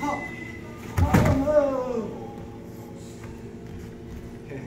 Oh. Okay.